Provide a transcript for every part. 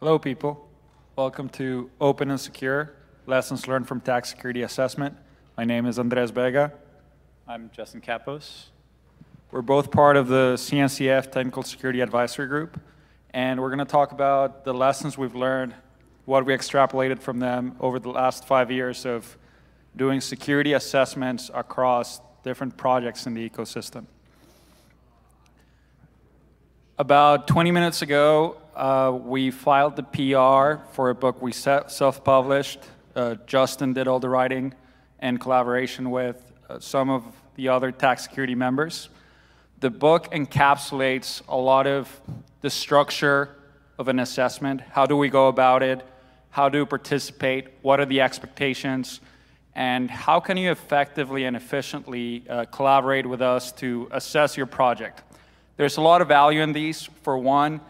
Hello, people. Welcome to Open and Secure, Lessons Learned from TAG Security Assessment. My name is Andres Vega. I'm Justin Cappos. We're both part of the CNCF Technical Security Advisory Group, and we're going to talk about the lessons we've learned, what we extrapolated from them over the last five years of doing security assessments across different projects in the ecosystem. About 20 minutes ago, uh, we filed the PR for a book we self-published. Uh, Justin did all the writing in collaboration with uh, some of the other TAG security members. The book encapsulates a lot of the structure of an assessment. How do we go about it? How do you participate? What are the expectations? And how can you effectively and efficiently uh, collaborate with us to assess your project? There's a lot of value in these. For one,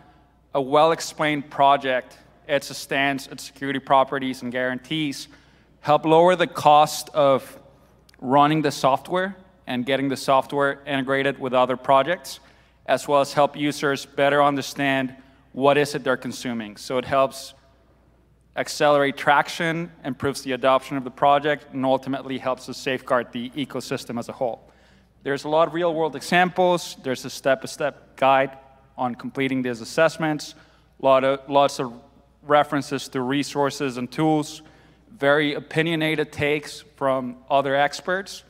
a well-explained project, its stance, its security properties and guarantees help lower the cost of running the software and getting the software integrated with other projects, as well as help users better understand what is it they're consuming. So it helps accelerate traction, improves the adoption of the project, and ultimately helps us safeguard the ecosystem as a whole. There's a lot of real-world examples. There's a step-by-step -step guide on completing these assessments, lot of, lots of references to resources and tools, very opinionated takes from other experts,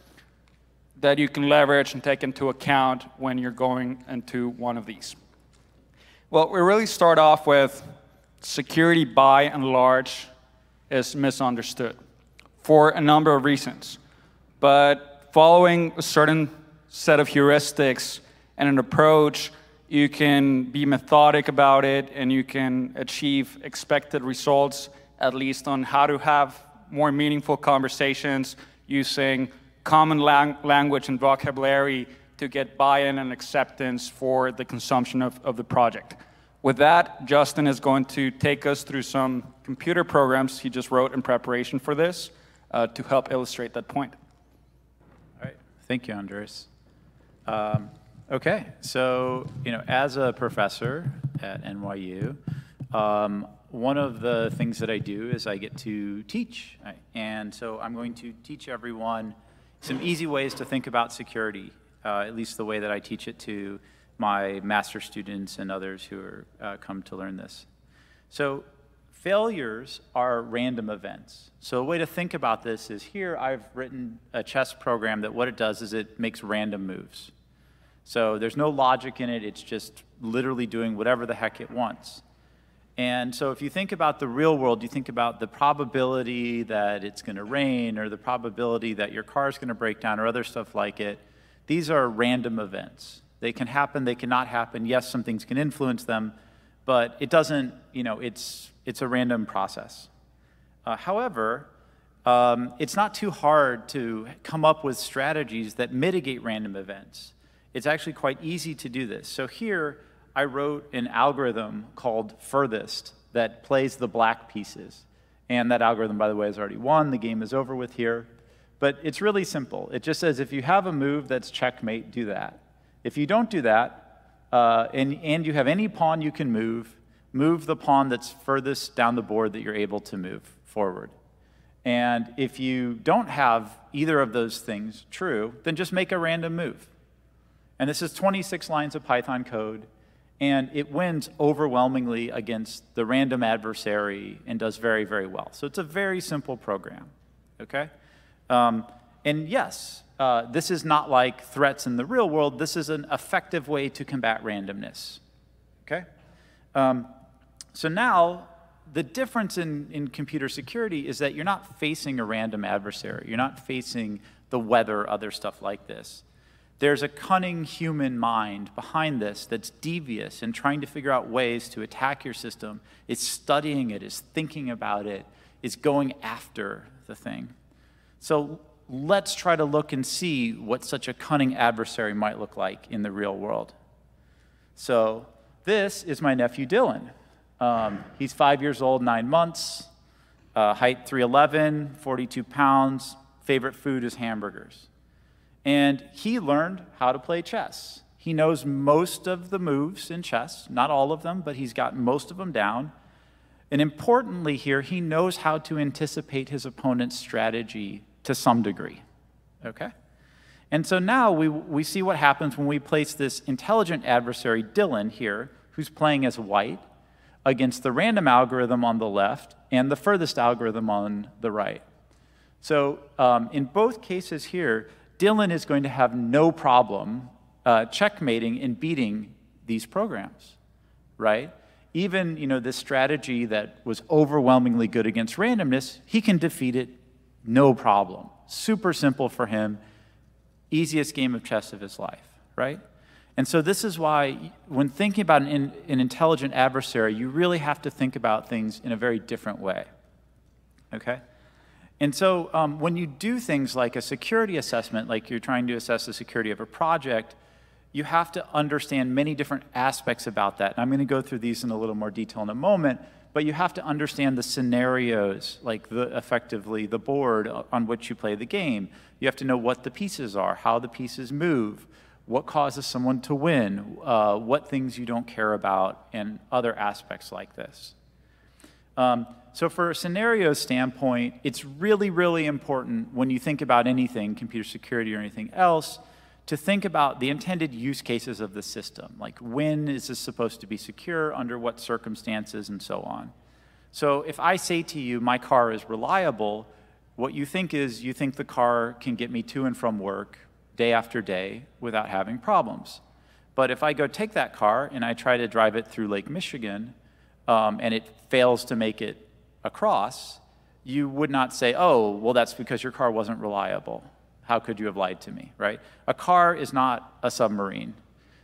that you can leverage and take into account when you're going into one of these. Well, we really start off with security by and large is misunderstood for a number of reasons. But following a certain set of heuristics and an approach, you can be methodic about it and you can achieve expected results, at least on how to have more meaningful conversations using common lang language and vocabulary to get buy-in and acceptance for the consumption of, of the project. With that, Justin is going to take us through some computer programs he just wrote in preparation for this uh, to help illustrate that point. All right, thank you, Andres. Um, okay, so you know, as a professor at NYU, um, one of the things that I do is I get to teach, and so I'm going to teach everyone some easy ways to think about security, uh, at least the way that I teach it to my master students and others who are uh, come to learn this. So failures are random events. So a way to think about this is here I've written a chess program that what it does is it makes random moves. So there's no logic in it, it's just literally doing whatever the heck it wants. And so if you think about the real world, you think about the probability that it's going to rain or the probability that your car is going to break down or other stuff like it. These are random events. They can happen, they cannot happen. Yes, some things can influence them, but it doesn't, you know, it's, it's a random process. Uh, however, um, it's not too hard to come up with strategies that mitigate random events. It's actually quite easy to do this. So here, I wrote an algorithm called Furthest that plays the black pieces. And that algorithm, by the way, has already won. The game is over with here. But it's really simple. It just says if you have a move that's checkmate, do that. If you don't do that, uh, and, and you have any pawn you can move, move the pawn that's furthest down the board that you're able to move forward. And if you don't have either of those things true, then just make a random move. And this is 26 lines of Python code and it wins overwhelmingly against the random adversary and does very, very well. So it's a very simple program, okay? Um, and yes, uh, this is not like threats in the real world. This is an effective way to combat randomness, okay? Um, so now, the difference in, in computer security is that you're not facing a random adversary. You're not facing the weather, other stuff like this. There's a cunning human mind behind this that's devious and trying to figure out ways to attack your system. It's studying it, it, is thinking about it, it, is going after the thing. So let's try to look and see what such a cunning adversary might look like in the real world. So this is my nephew Dylan. Um, he's five years old, nine months, uh, height 3'11, 42 pounds, favorite food is hamburgers. And he learned how to play chess. He knows most of the moves in chess, not all of them, but he's got most of them down. And importantly here, he knows how to anticipate his opponent's strategy to some degree, okay? And so now we, we see what happens when we place this intelligent adversary, Dylan, here, who's playing as white, against the random algorithm on the left and the furthest algorithm on the right. So um, in both cases here, Dylan is going to have no problem uh, checkmating and beating these programs, right? Even you know this strategy that was overwhelmingly good against randomness, he can defeat it no problem. Super simple for him, easiest game of chess of his life, right? And so this is why when thinking about an, an intelligent adversary, you really have to think about things in a very different way, okay? And so um, when you do things like a security assessment, like you're trying to assess the security of a project, you have to understand many different aspects about that. And I'm going to go through these in a little more detail in a moment, but you have to understand the scenarios, like the, effectively the board on which you play the game. You have to know what the pieces are, how the pieces move, what causes someone to win, uh, what things you don't care about, and other aspects like this. Um, so for a scenario standpoint, it's really, really important when you think about anything, computer security or anything else, to think about the intended use cases of the system, like when is this supposed to be secure, under what circumstances, and so on. So if I say to you, my car is reliable, what you think is you think the car can get me to and from work day after day without having problems. But if I go take that car and I try to drive it through Lake Michigan um, and it fails to make it across, you would not say, oh, well, that's because your car wasn't reliable. How could you have lied to me, right? A car is not a submarine.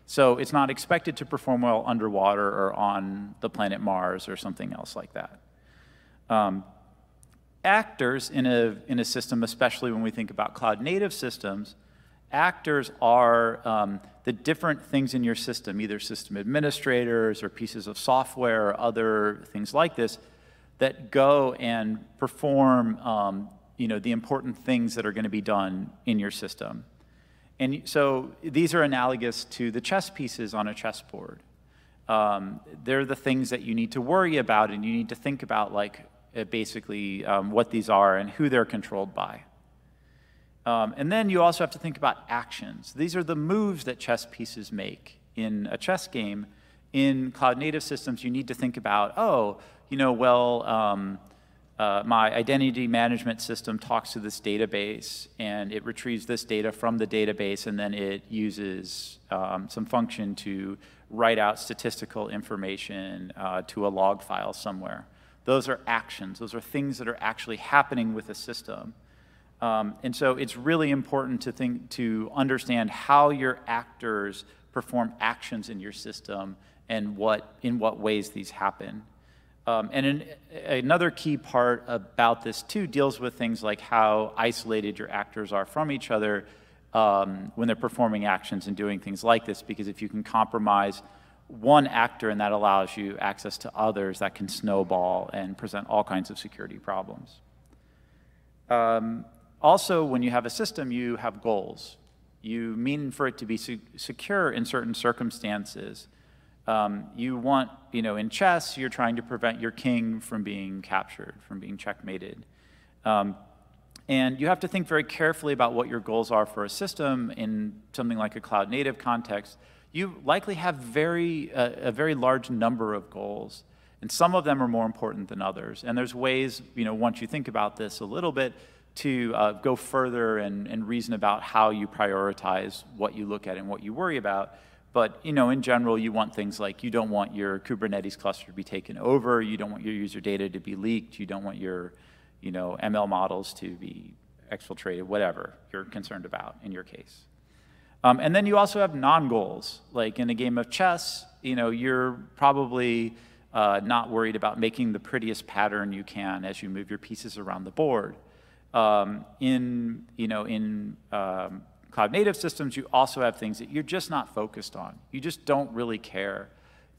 So it's not expected to perform well underwater or on the planet Mars or something else like that. Um, actors in a, in a system, especially when we think about cloud native systems, actors are um, the different things in your system, either system administrators or pieces of software or other things like this, that go and perform um, you know, the important things that are going to be done in your system. And so these are analogous to the chess pieces on a chessboard. Um, they're the things that you need to worry about and you need to think about like uh, basically um, what these are and who they're controlled by. Um, and then you also have to think about actions. These are the moves that chess pieces make in a chess game. In cloud native systems, you need to think about, oh, you know, well, um, uh, my identity management system talks to this database and it retrieves this data from the database and then it uses um, some function to write out statistical information uh, to a log file somewhere. Those are actions. Those are things that are actually happening with a system. Um, and so it's really important to think to understand how your actors perform actions in your system and what in what ways these happen. Um, and an, another key part about this too deals with things like how isolated your actors are from each other um, when they're performing actions and doing things like this. Because if you can compromise one actor and that allows you access to others, that can snowball and present all kinds of security problems. Um, also, when you have a system, you have goals. You mean for it to be secure in certain circumstances. Um, you want, you know, in chess, you're trying to prevent your king from being captured, from being checkmated. Um, and you have to think very carefully about what your goals are for a system in something like a cloud native context. You likely have very, uh, a very large number of goals, and some of them are more important than others. And there's ways, you know, once you think about this a little bit, to uh, go further and, and reason about how you prioritize what you look at and what you worry about. But you know, in general, you want things like you don't want your Kubernetes cluster to be taken over, you don't want your user data to be leaked, you don't want your you know, ML models to be exfiltrated, whatever you're concerned about in your case. Um, and then you also have non-goals. Like in a game of chess, you know, you're probably uh, not worried about making the prettiest pattern you can as you move your pieces around the board. Um, in, you know, in um, cloud native systems, you also have things that you're just not focused on. You just don't really care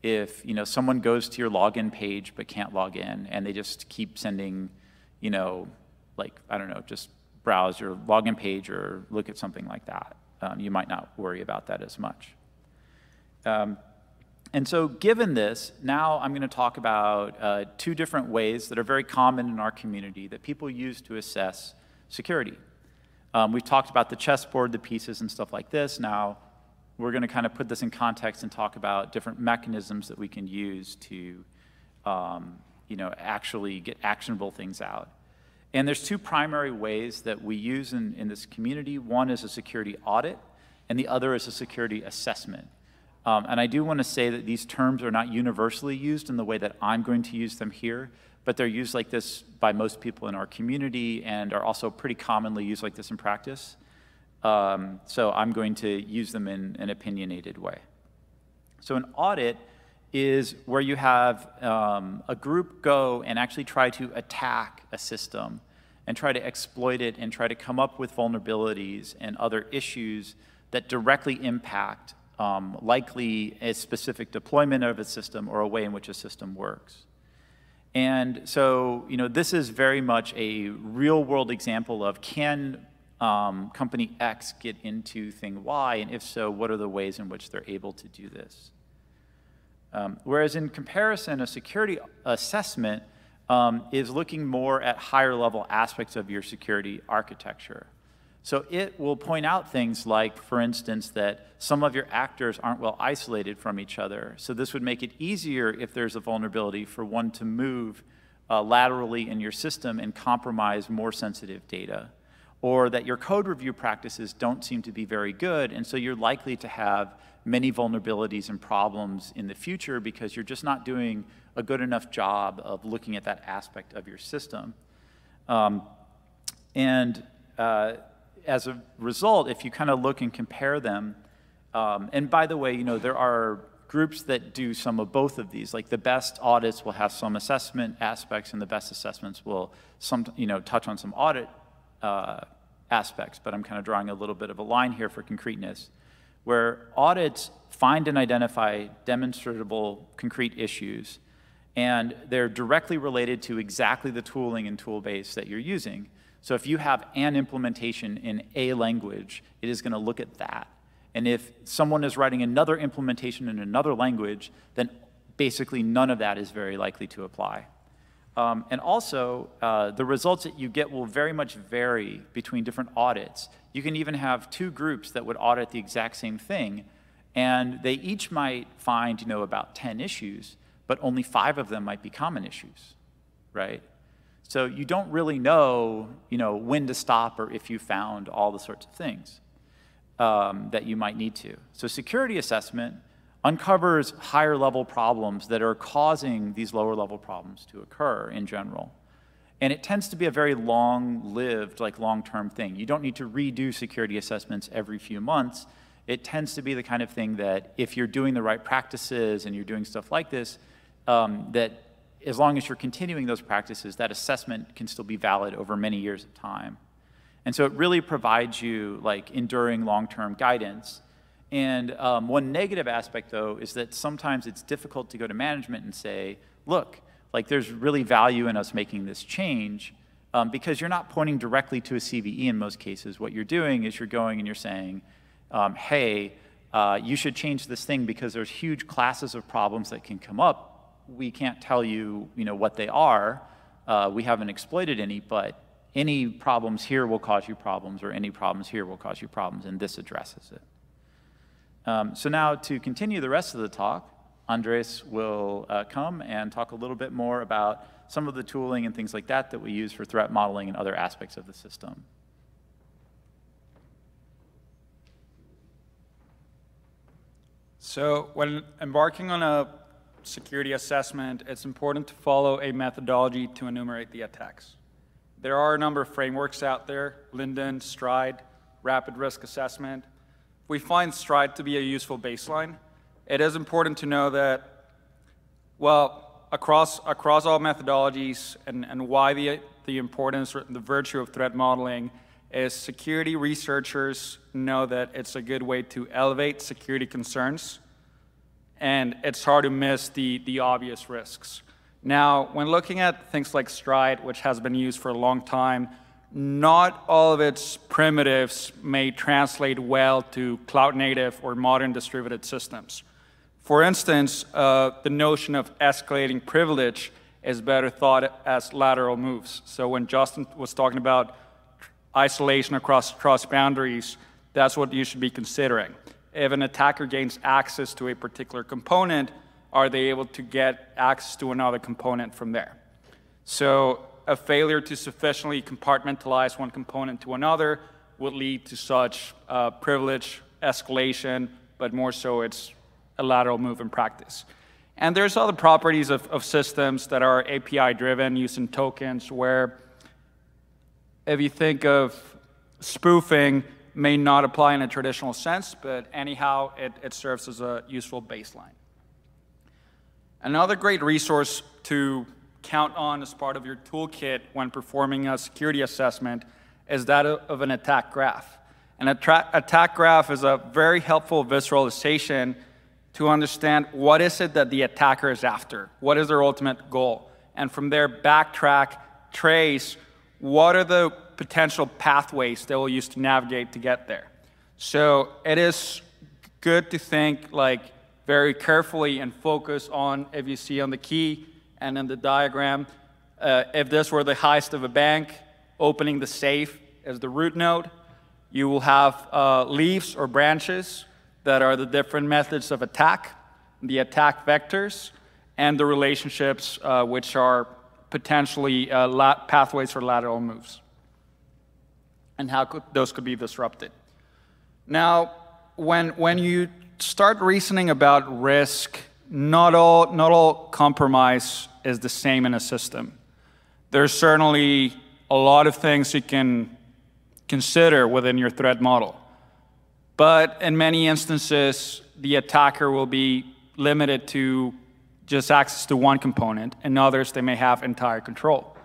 if you know someone goes to your login page but can't log in, and they just keep sending, you know, like I don't know, just browse your login page or look at something like that. Um, you might not worry about that as much. Um, and so given this, now I'm going to talk about uh, two different ways that are very common in our community that people use to assess security. Um, we've talked about the chessboard, the pieces, and stuff like this. Now we're going to kind of put this in context and talk about different mechanisms that we can use to um, you know, actually get actionable things out. And there's two primary ways that we use in, in this community. One is a security audit, and the other is a security assessment. Um, and I do want to say that these terms are not universally used in the way that I'm going to use them here, but they're used like this by most people in our community and are also pretty commonly used like this in practice. Um, so I'm going to use them in an opinionated way. So an audit is where you have um, a group go and actually try to attack a system and try to exploit it and try to come up with vulnerabilities and other issues that directly impact um, likely a specific deployment of a system or a way in which a system works. And so, you know, this is very much a real world example of can um, company X get into thing Y, and if so, what are the ways in which they're able to do this? Um, whereas in comparison, a security assessment um, is looking more at higher level aspects of your security architecture. So it will point out things like, for instance, that some of your actors aren't well isolated from each other. So this would make it easier if there's a vulnerability for one to move uh, laterally in your system and compromise more sensitive data. Or that your code review practices don't seem to be very good, and so you're likely to have many vulnerabilities and problems in the future because you're just not doing a good enough job of looking at that aspect of your system. Um, and uh, as a result, if you kind of look and compare them, um, and by the way, you know, there are groups that do some of both of these. Like the best audits will have some assessment aspects, and the best assessments will some, you know, touch on some audit uh, aspects. But I'm kind of drawing a little bit of a line here for concreteness, where audits find and identify demonstrable concrete issues, and they're directly related to exactly the tooling and tool base that you're using. So if you have an implementation in a language, it is going to look at that. And if someone is writing another implementation in another language, then basically none of that is very likely to apply. Um, and also, uh, the results that you get will very much vary between different audits. You can even have two groups that would audit the exact same thing, and they each might find, you know, about 10 issues, but only five of them might be common issues, right? So you don't really know, you know, when to stop or if you found all the sorts of things um, that you might need to. So security assessment uncovers higher level problems that are causing these lower level problems to occur in general. And it tends to be a very long-lived, like long-term thing. You don't need to redo security assessments every few months. It tends to be the kind of thing that if you're doing the right practices and you're doing stuff like this, um, that as long as you're continuing those practices, that assessment can still be valid over many years of time. And so it really provides you like enduring long-term guidance. And um, one negative aspect, though, is that sometimes it's difficult to go to management and say, look, like there's really value in us making this change um, because you're not pointing directly to a CVE in most cases. What you're doing is you're going and you're saying, um, hey, uh, you should change this thing because there's huge classes of problems that can come up we can't tell you, you know, what they are. Uh, we haven't exploited any, but any problems here will cause you problems, or any problems here will cause you problems, and this addresses it. Um, so now to continue the rest of the talk, Andres will uh, come and talk a little bit more about some of the tooling and things like that that we use for threat modeling and other aspects of the system. So when embarking on a security assessment, it's important to follow a methodology to enumerate the attacks. There are a number of frameworks out there, LINDDUN, Stride, Rapid Risk Assessment. We find Stride to be a useful baseline, it is important to know that, well, across, across all methodologies and, and why the, the importance the virtue of threat modeling is security researchers know that it's a good way to elevate security concerns and it's hard to miss the, the obvious risks. Now, when looking at things like Stride, which has been used for a long time, not all of its primitives may translate well to cloud native or modern distributed systems. For instance, uh, the notion of escalating privilege is better thought as lateral moves. So when Justin was talking about isolation across cross boundaries, that's what you should be considering. If an attacker gains access to a particular component, are they able to get access to another component from there? So a failure to sufficiently compartmentalize one component to another would lead to such uh, privilege escalation, but more so it's a lateral move in practice. And there's other properties of, of systems that are API driven using tokens where if you think of spoofing may not apply in a traditional sense, but anyhow, it, it serves as a useful baseline. Another great resource to count on as part of your toolkit when performing a security assessment is that of an attack graph. An attack graph is a very helpful visualization to understand what is it that the attacker is after, what is their ultimate goal, and from there backtrack, trace, what are the potential pathways they will use to navigate to get there. So it is good to think like very carefully and focus on, if you see on the key and in the diagram, uh, if this were the heist of a bank, opening the safe as the root node. You will have uh, leaves or branches that are the different methods of attack, the attack vectors, and the relationships uh, which are potentially uh, pathways for lateral moves and how could, those could be disrupted. Now, when, when you start reasoning about risk, not all, not all compromise is the same in a system. There's certainly a lot of things you can consider within your threat model. But in many instances, the attacker will be limited to just access to one component, and others, they may have entire control.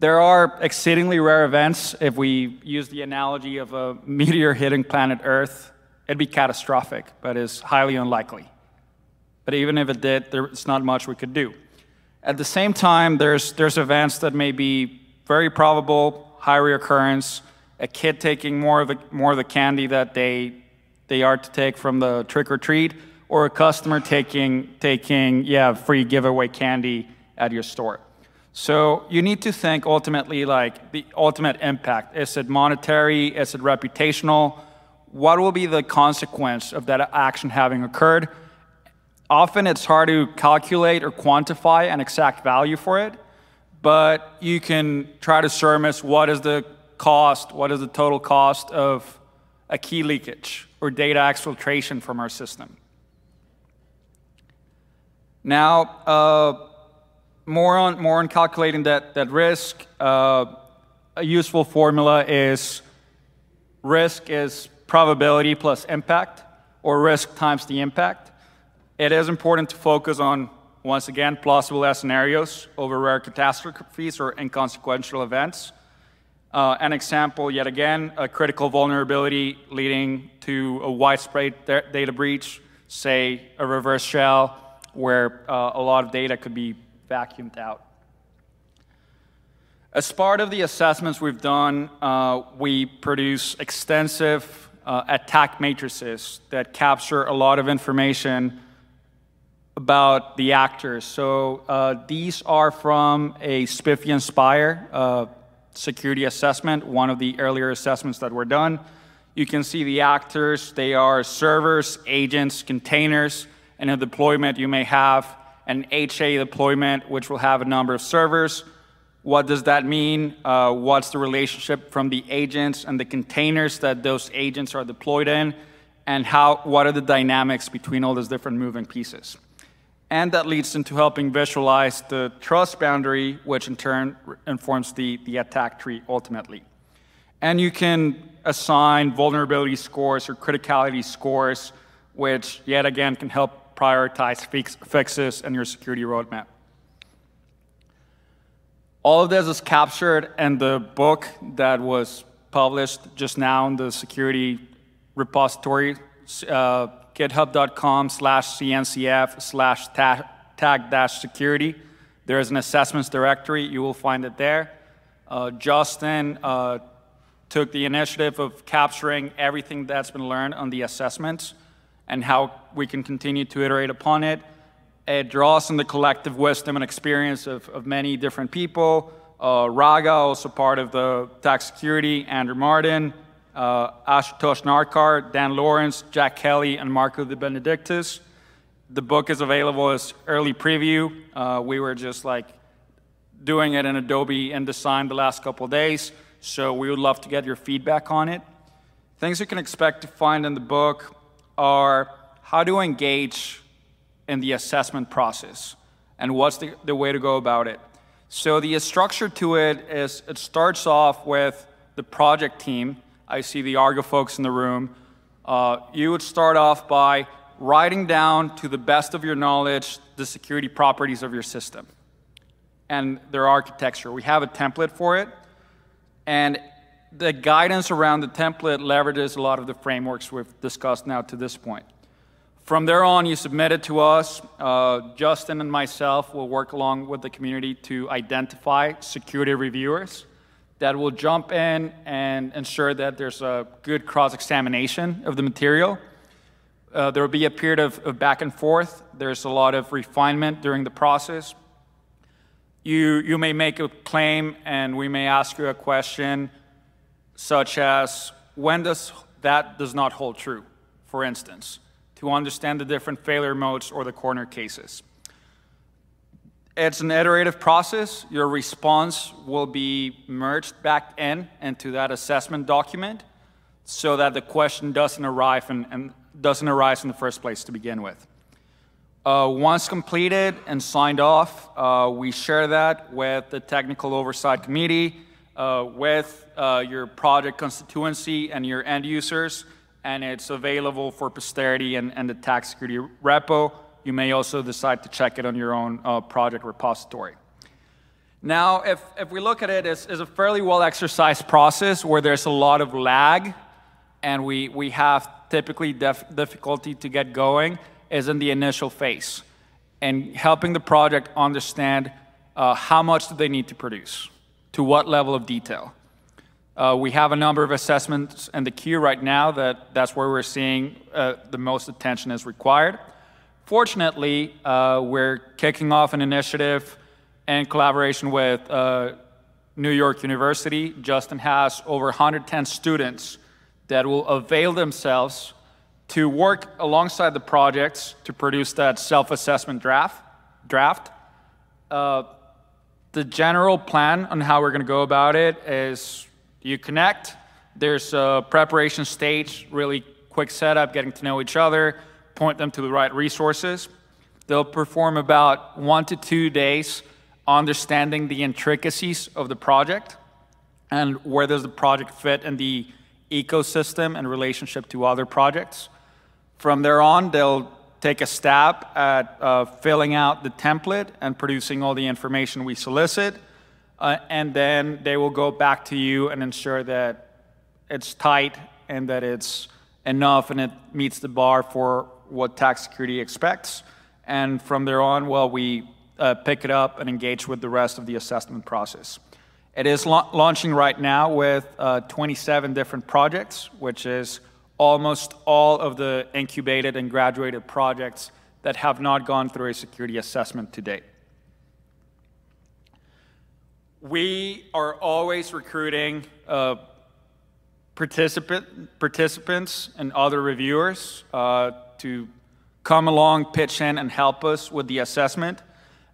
There are exceedingly rare events. If we use the analogy of a meteor hitting planet Earth, it'd be catastrophic, but is highly unlikely. But even if it did, there's not much we could do. At the same time, there's, there's events that may be very probable, high reoccurrence, a kid taking more of the, more of the candy that they, they are to take from the trick or treat, or a customer taking, taking yeah, free giveaway candy at your store. So you need to think ultimately like the ultimate impact. Is it monetary? Is it reputational? What will be the consequence of that action having occurred? Often it's hard to calculate or quantify an exact value for it, but you can try to surmise what is the cost, what is the total cost of a key leakage or data exfiltration from our system. Now, uh, more on more on calculating that that risk. Uh, a useful formula is risk is probability plus impact, or risk times the impact. It is important to focus on once again plausible scenarios over rare catastrophes or inconsequential events. Uh, an example, yet again, a critical vulnerability leading to a widespread data breach, say a reverse shell, where uh, a lot of data could be vacuumed out. As part of the assessments we've done, uh, we produce extensive uh, attack matrices that capture a lot of information about the actors. So uh, these are from a SPIFFE and Spire uh, security assessment, one of the earlier assessments that were done. You can see the actors. They are servers, agents, containers, and a deployment you may have an HA deployment, which will have a number of servers. What does that mean? Uh, what's the relationship from the agents and the containers that those agents are deployed in? And how, what are the dynamics between all those different moving pieces? And that leads into helping visualize the trust boundary, which in turn informs the, the attack tree ultimately. And you can assign vulnerability scores or criticality scores, which yet again can help prioritize fix, fixes in your security roadmap. All of this is captured in the book that was published just now in the security repository, uh, github.com slash cncf slash tag dash security. There is an assessments directory. You will find it there. Uh, Justin uh, took the initiative of capturing everything that's been learned on the assessments and how we can continue to iterate upon it. It draws on the collective wisdom and experience of, of many different people. Uh, Raga, also part of the TAG security, Andrew Martin, uh, Ashutosh Narkar, Dan Lorenc, Jack Kelly, and Marco De Benedictis. The book is available as early preview. Uh, we were just like doing it in Adobe InDesign the last couple days, so we would love to get your feedback on it. Things you can expect to find in the book are how to engage in the assessment process and what's the, the way to go about it. So the structure to it is it starts off with the project team. I see the Argo folks in the room. Uh, you would start off by writing down to the best of your knowledge the security properties of your system and their architecture. We have a template for it, and the guidance around the template leverages a lot of the frameworks we've discussed now to this point. From there on, you submit it to us. Uh, Justin and myself will work along with the community to identify security reviewers that will jump in and ensure that there's a good cross-examination of the material. Uh, there will be a period of, of back and forth. There's a lot of refinement during the process. You, you may make a claim and we may ask you a question such as, when does that does not hold true, for instance, to understand the different failure modes or the corner cases. It's an iterative process. Your response will be merged back in into that assessment document so that the question doesn't arrive and, and doesn't arise in the first place to begin with. Uh, once completed and signed off, uh, we share that with the technical oversight committee, uh, with uh, your project constituency and your end users, and it's available for posterity and, and the TAG security repo. You may also decide to check it on your own uh, project repository. Now, if, if we look at it as, as a fairly well exercised process where there's a lot of lag and we, we have typically difficulty to get going, is in the initial phase and helping the project understand uh, how much do they need to produce, to what level of detail. Uh, we have a number of assessments in the queue right now that that's where we're seeing uh, the most attention is required. Fortunately, uh, we're kicking off an initiative in collaboration with uh, New York University. Justin has over 110 students that will avail themselves to work alongside the projects to produce that self-assessment draft. draft. The general plan on how we're going to go about it is you connect, there's a preparation stage, really quick setup, getting to know each other, point them to the right resources. They'll perform about one to two days understanding the intricacies of the project and where does the project fit in the ecosystem and relationship to other projects. From there on, they'll take a stab at uh, filling out the template and producing all the information we solicit. Uh, and then they will go back to you and ensure that it's tight and that it's enough and it meets the bar for what TAG security expects. And from there on, well, we uh, pick it up and engage with the rest of the assessment process. It is la launching right now with uh, 27 different projects, which is almost all of the incubated and graduated projects that have not gone through a security assessment to date. We are always recruiting uh, participant, participants and other reviewers uh, to come along, pitch in, and help us with the assessment.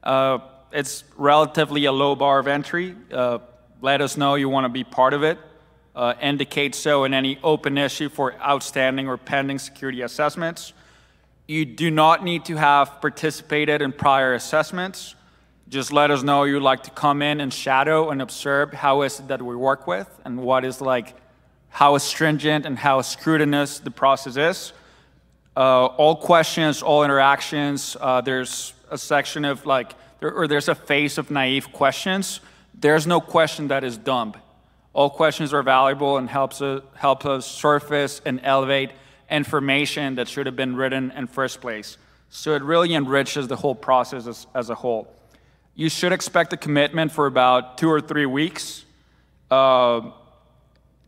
Uh, it's relatively a low bar of entry. Uh, let us know you want to be part of it uh, indicate so in any open issue for outstanding or pending security assessments. You do not need to have participated in prior assessments. Just let us know you'd like to come in and shadow and observe how is it that we work with and what is like, how stringent and how scrutinous the process is. Uh, all questions, all interactions, uh, there's a section of like, there, or there's a phase of naive questions. There's no question that is dumb. All questions are valuable and helps us, help us surface and elevate information that should have been written in first place. So it really enriches the whole process as, as a whole. You should expect a commitment for about two or three weeks. Uh,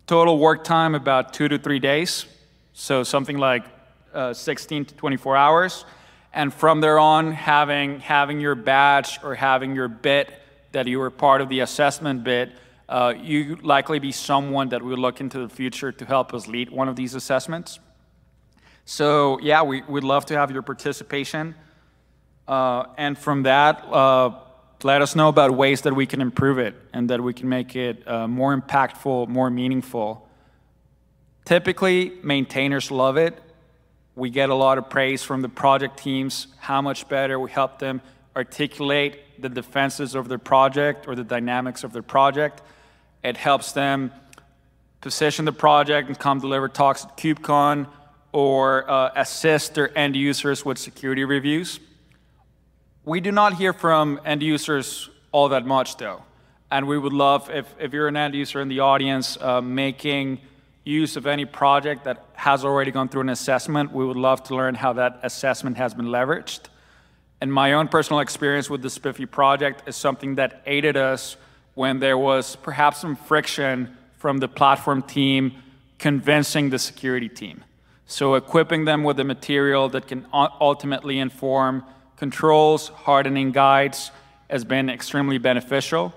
total work time about two to three days. So something like uh, 16 to 24 hours. And from there on, having, having your badge or having your bit that you were part of the assessment bit, uh, you likely be someone that we look into the future to help us lead one of these assessments. So yeah, we, would love to have your participation. Uh, and from that, uh, let us know about ways that we can improve it and that we can make it uh, more impactful, more meaningful. Typically, maintainers love it. We get a lot of praise from the project teams, how much better we help them articulate the defenses of their project or the dynamics of their project. It helps them position the project and come deliver talks at KubeCon or uh, assist their end users with security reviews. We do not hear from end users all that much, though. And we would love, if, if you're an end user in the audience, uh, making use of any project that has already gone through an assessment, we would love to learn how that assessment has been leveraged. And my own personal experience with the SPIFFE project is something that aided us when there was perhaps some friction from the platform team convincing the security team. So equipping them with the material that can ultimately inform controls, hardening guides has been extremely beneficial.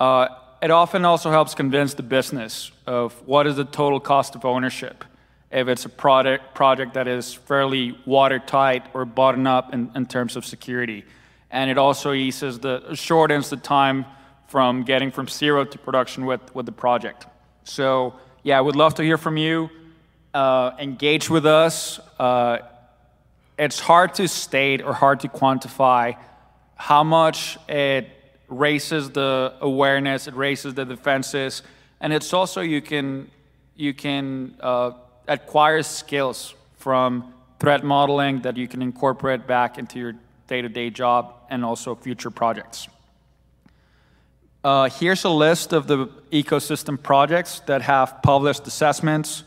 Uh, it often also helps convince the business of what is the total cost of ownership if it's a product, project that is fairly watertight or buttoned up in, in terms of security. And it also eases the, shortens the time from getting from zero to production with, with the project. So yeah, I would love to hear from you. Uh, engage with us. Uh, it's hard to state or hard to quantify how much it raises the awareness, it raises the defenses, and it's also you can you can uh, acquire skills from threat modeling that you can incorporate back into your day-to-day job and also future projects. Uh, here's a list of the ecosystem projects that have published assessments,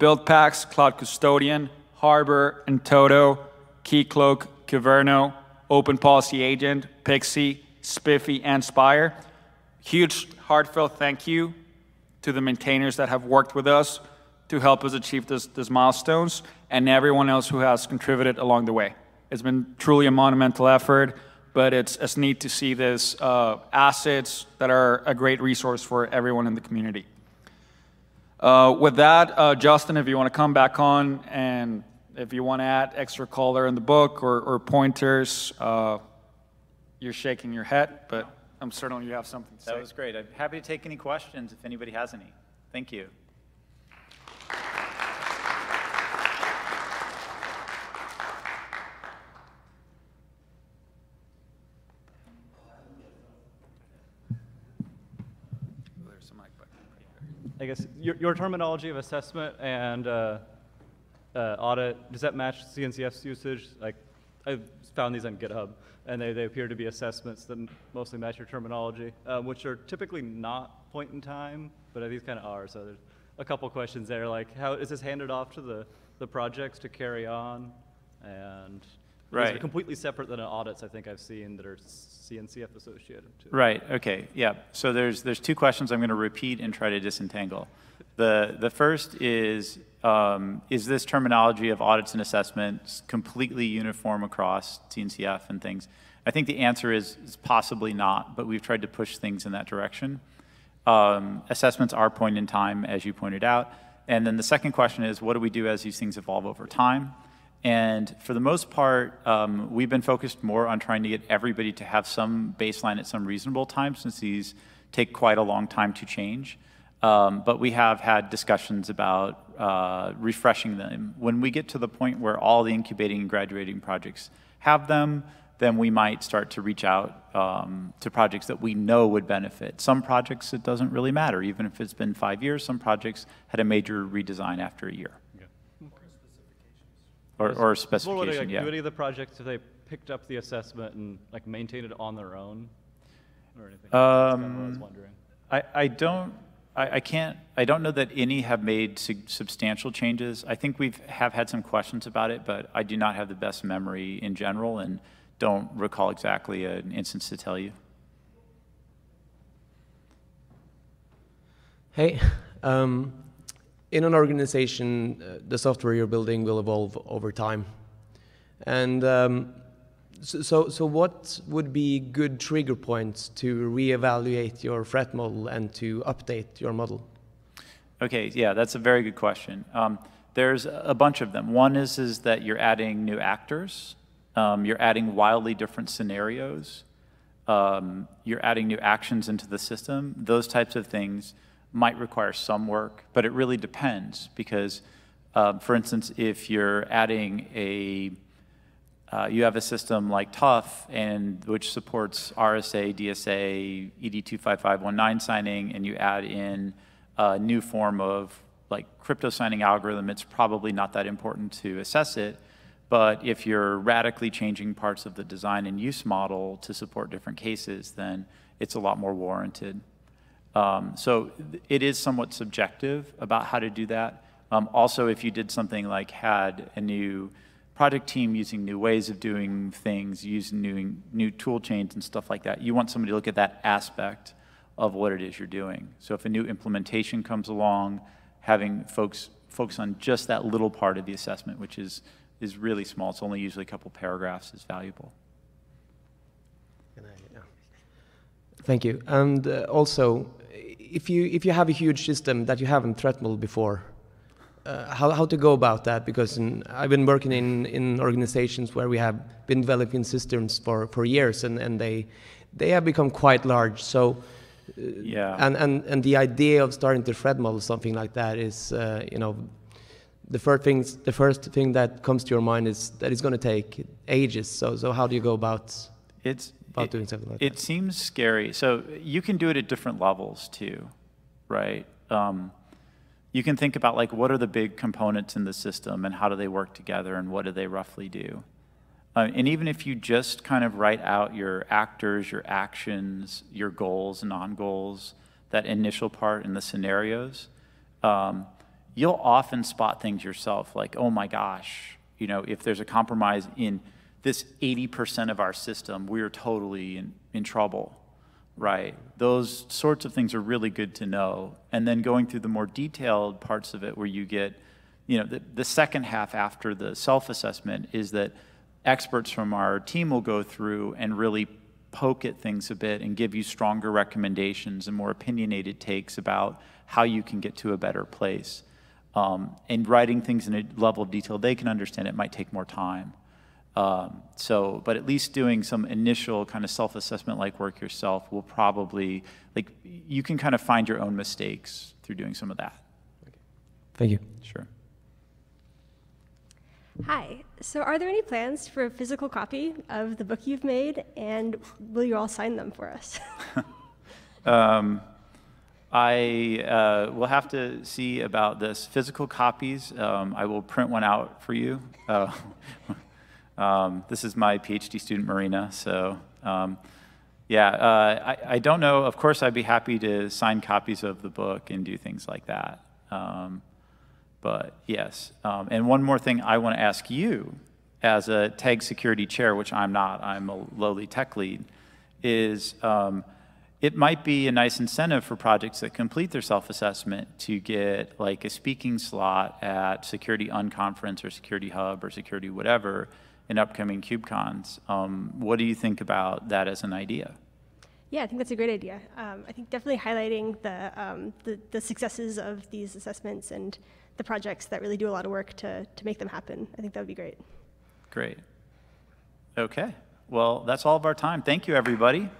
Buildpacks, Cloud Custodian, Harbor, in-toto, Keycloak, Kyverno, Open Policy Agent, Pixie, SPIFFE, and Spire. Huge heartfelt thank you to the maintainers that have worked with us to help us achieve these milestones and everyone else who has contributed along the way. It's been truly a monumental effort, but it's, it's neat to see these uh, assets that are a great resource for everyone in the community. Uh, with that, uh, Justin, if you want to come back on and if you want to add extra color in the book or, or pointers, uh, you're shaking your head, but I'm certain you have something to say. That was great. I'm happy to take any questions if anybody has any. Thank you. Guess your, your terminology of assessment and uh, uh, audit, does that match CNCF's usage? Like, I found these on GitHub, and they, they appear to be assessments that mostly match your terminology, um, which are typically not point in time, but these kind of are. So there's a couple questions there, like how is this handed off to the, the projects to carry on? And right. Is completely separate than audits I think I've seen that are CNCF associated to. Right, okay, yeah. So there's, there's two questions I'm going to repeat and try to disentangle. The, the first is, um, is this terminology of audits and assessments completely uniform across CNCF and things? I think the answer is, is possibly not, but we've tried to push things in that direction. Um, assessments are point in time, as you pointed out. And then the second question is, what do we do as these things evolve over time? And for the most part, um, we've been focused more on trying to get everybody to have some baseline at some reasonable time since these take quite a long time to change. Um, but we have had discussions about uh, refreshing them. When we get to the point where all the incubating and graduating projects have them, then we might start to reach out um, to projects that we know would benefit. Some projects, it doesn't really matter. Even if it's been five years, some projects had a major redesign after a year. Or, or specification, like, yeah. Do any of the projects, have they picked up the assessment and like maintained it on their own or anything? Um, kind of I was wondering. I, I don't, I, I can't, I don't know that any have made substantial changes. I think we've have had some questions about it, but I do not have the best memory in general and don't recall exactly an instance to tell you. Hey, um, in an organization, uh, the software you're building will evolve over time. And um, so, so, what would be good trigger points to reevaluate your threat model and to update your model? Okay, yeah, that's a very good question. Um, there's a bunch of them. One is, is that you're adding new actors, um, you're adding wildly different scenarios, um, you're adding new actions into the system. Those types of things might require some work, but it really depends because, uh, for instance, if you're adding a uh, you have a system like TUF, and which supports RSA, DSA, ED25519 signing, and you add in a new form of like crypto signing algorithm, it's probably not that important to assess it. But if you're radically changing parts of the design and use model to support different cases, then it's a lot more warranted. Um, so it is somewhat subjective about how to do that. Um, also, if you did something like had a new project team using new ways of doing things, using new, new tool chains and stuff like that, you want somebody to look at that aspect of what it is you're doing. So if a new implementation comes along, having folks focus on just that little part of the assessment, which is, is really small, it's only usually a couple paragraphs, is valuable. Thank you. And uh, also, if you, if you have a huge system that you haven't threat modeled before, uh, how, how to go about that because in, I've been working in, in organizations where we have been developing systems for, for years and, and they, they have become quite large. So yeah. And, and, and the idea of starting to threat model something like that is, uh, you know, the first, things, the first thing that comes to your mind is that it's going to take ages. So, so how do you go about, it's, about it, doing something like it that? It seems scary. So you can do it at different levels too, right? Um, you can think about like what are the big components in the system and how do they work together and what do they roughly do? Uh, and even if you just kind of write out your actors, your actions, your goals, and non-goals, that initial part in the scenarios, um, you'll often spot things yourself like, oh my gosh, you know, if there's a compromise in this 80% of our system, we're totally in, in trouble, right? Those sorts of things are really good to know. And then going through the more detailed parts of it where you get, you know, the, the second half after the self-assessment is that experts from our team will go through and really poke at things a bit and give you stronger recommendations and more opinionated takes about how you can get to a better place. Um, and writing things in a level of detail they can understand it might take more time. Um, so, but at least doing some initial kind of self-assessment like work yourself will probably, like, you can kind of find your own mistakes through doing some of that. Thank you. Sure. Hi. So, are there any plans for a physical copy of the book you've made, and will you all sign them for us? um, I uh, will have to see about this. Physical copies, um, I will print one out for you. Uh, um, this is my PhD student, Marina. So, um, yeah, uh, I, I, don't know. Of course, I'd be happy to sign copies of the book and do things like that. Um, but yes, um, and one more thing I want to ask you as a TAG security chair, which I'm not, I'm a lowly tech lead, is um, it might be a nice incentive for projects that complete their self-assessment to get like a speaking slot at Security Unconference or Security Hub or Security whatever in upcoming KubeCons. Um, what do you think about that as an idea? Yeah, I think that's a great idea. Um, I think definitely highlighting the, um, the, the successes of these assessments and the projects that really do a lot of work to, to make them happen. I think that would be great. Great. Okay. Well, that's all of our time. Thank you, everybody.